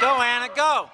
Go, Anna, go.